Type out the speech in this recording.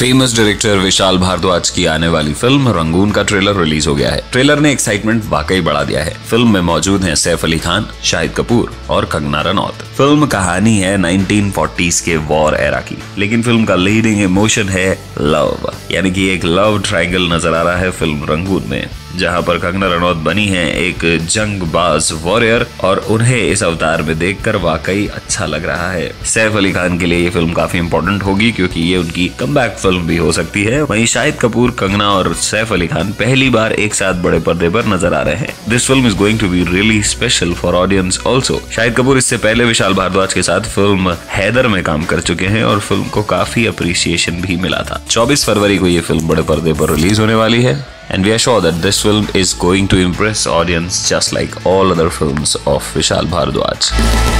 Famous director Vishal Bhardwaj की आने वाली फ़िल्म रंगून का ट्रेलर रिलीज़ हो गया है। ट्रेलर ने एक्साइटमेंट वाकई बढ़ा दिया है। फ़िल्म में मौजूद हैं सैफ अली खान, शाहिद कपूर और कंगना रनौत। फ़िल्म कहानी है 1940s के वॉर एरा की, लेकिन फ़िल्म का लीडिंग इमोशन है लव यानी कि एक लव ट्रायंगल नज़र आ रहा है फ़िल्म रंगून में, जहाँ पर कंगना रनौत बनी है एक जंगबाज वॉरियर और उन्हें इस अवतार में देखकर वाकई अच्छा लग रहा है। सैफ अली खान के लिए ये फ़िल्म काफ़ी इंपॉर्टेंट होगी, क्योंकि ये उनकी कम फ़िल्म भी हो सकती है। वहीं शाहिद कपूर, कंगना और सैफ अली खान पहली बार एक साथ बड़े पर्दे पर नज़र आ रहे हैं। This film is going to be really special for audience also Shahid Kapoor इससे पहले विशाल भारद्वाज के साथ फ़िल्म हैदर में काम कर चुके हैं और फ़िल्म को काफ़ी अप्रिसिएशन भी मिला था। चौबीस फरवरी को ये फ़िल्म बड़े पर्दे पर रिलीज़ होने वाली है। And we are sure that this film is going to impress audience just like all other films of Vishal Bhardwaj.